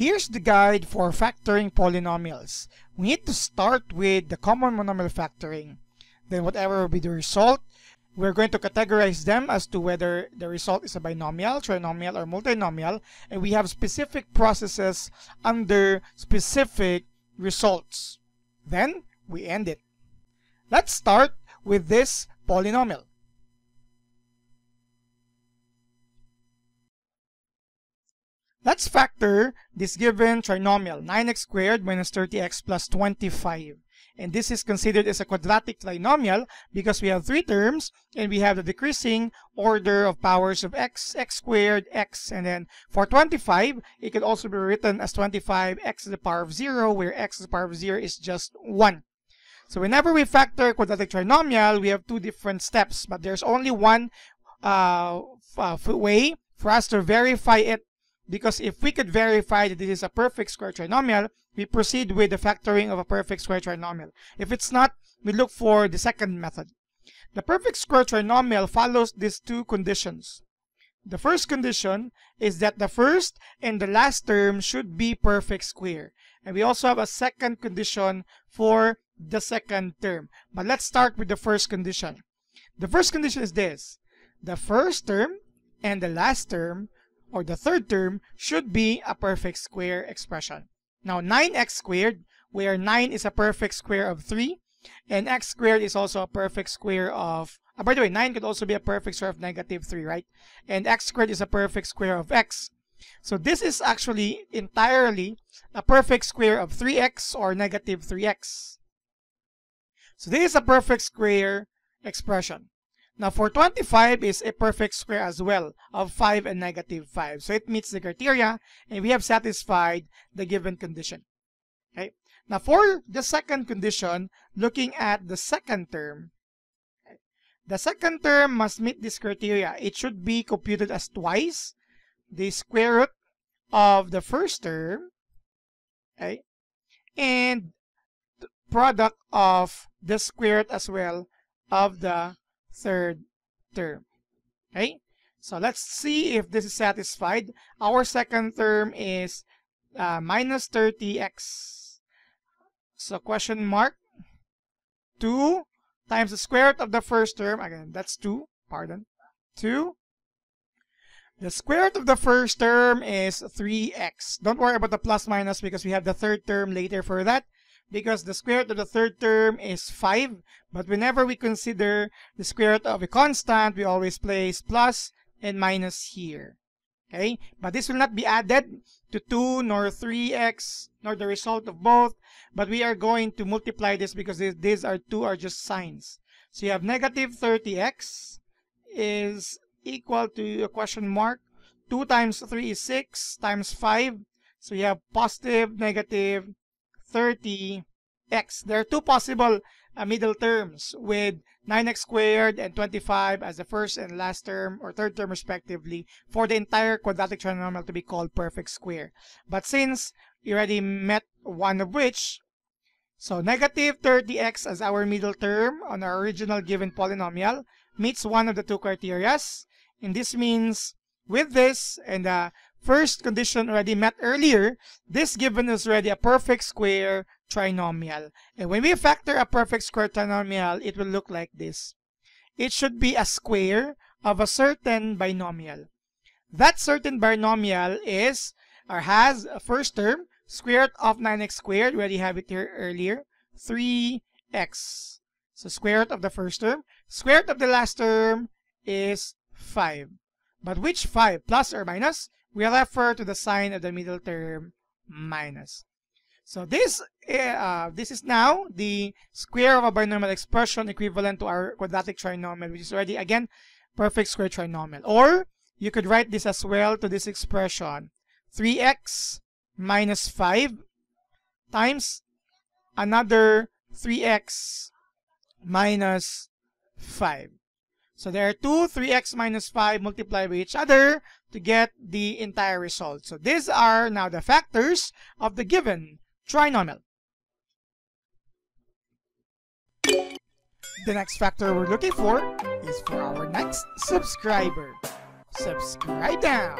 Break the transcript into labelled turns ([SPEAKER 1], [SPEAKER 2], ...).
[SPEAKER 1] Here's the guide for factoring polynomials. We need to start with the common monomial factoring. Then whatever will be the result, we're going to categorize them as to whether the result is a binomial, trinomial, or multinomial. And we have specific processes under specific results. Then we end it. Let's start with this polynomial. Let's factor this given trinomial, 9x squared minus 30x plus 25. And this is considered as a quadratic trinomial because we have three terms and we have the decreasing order of powers of x, x squared, x. And then for 25, it could also be written as 25x to the power of 0, where x to the power of 0 is just 1. So whenever we factor quadratic trinomial, we have two different steps, but there's only one uh, uh way for us to verify it because if we could verify that this is a perfect square trinomial, we proceed with the factoring of a perfect square trinomial. If it's not, we look for the second method. The perfect square trinomial follows these two conditions. The first condition is that the first and the last term should be perfect square. And we also have a second condition for the second term. But let's start with the first condition. The first condition is this. The first term and the last term or the third term should be a perfect square expression. Now 9x squared, where 9 is a perfect square of 3, and x squared is also a perfect square of, uh, by the way, 9 could also be a perfect square of negative 3, right? And x squared is a perfect square of x. So this is actually entirely a perfect square of 3x or negative 3x. So this is a perfect square expression. Now for 25 is a perfect square as well of 5 and negative 5. So it meets the criteria and we have satisfied the given condition. Okay. Now for the second condition, looking at the second term, the second term must meet this criteria. It should be computed as twice the square root of the first term okay, and product of the square root as well of the third term. Okay? So let's see if this is satisfied. Our second term is uh, minus 30x. So question mark 2 times the square root of the first term. Again, that's 2. Pardon. 2. The square root of the first term is 3x. Don't worry about the plus minus because we have the third term later for that because the square root of the third term is 5. But whenever we consider the square root of a constant, we always place plus and minus here. Okay? But this will not be added to 2 nor 3x nor the result of both. But we are going to multiply this because these are two are just signs. So you have negative 30x is equal to a question mark. 2 times 3 is 6 times 5. So you have positive, negative, 30x. There are two possible uh, middle terms with 9x squared and 25 as the first and last term or third term respectively for the entire quadratic trinomial to be called perfect square. But since we already met one of which, so negative 30x as our middle term on our original given polynomial meets one of the two criterias. And this means with this and the first condition already met earlier, this given is already a perfect square trinomial. And when we factor a perfect square trinomial, it will look like this. It should be a square of a certain binomial. That certain binomial is or has a first term, square root of 9x squared, we already have it here earlier, 3x. So square root of the first term. Square root of the last term is 5. But which 5? Plus or minus? We refer to the sign of the middle term minus. So this, eh, uh, this is now the square of a binomial expression equivalent to our quadratic trinomial, which is already, again, perfect square trinomial. Or you could write this as well to this expression. 3x minus 5 times another 3x minus 5. So there are two 3x minus 5 multiplied by each other to get the entire result. So these are now the factors of the given trinomial. The next factor we're looking for is for our next subscriber. Subscribe now!